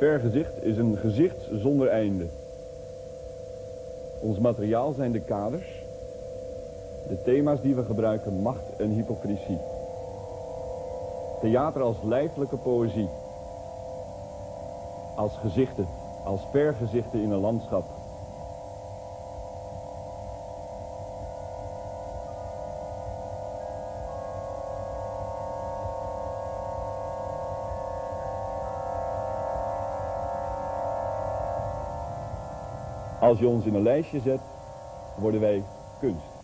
vergezicht is een gezicht zonder einde. Ons materiaal zijn de kaders. De thema's die we gebruiken, macht en hypocrisie. Theater als lijfelijke poëzie. Als gezichten, als vergezichten in een landschap. Als je ons in een lijstje zet, worden wij kunst.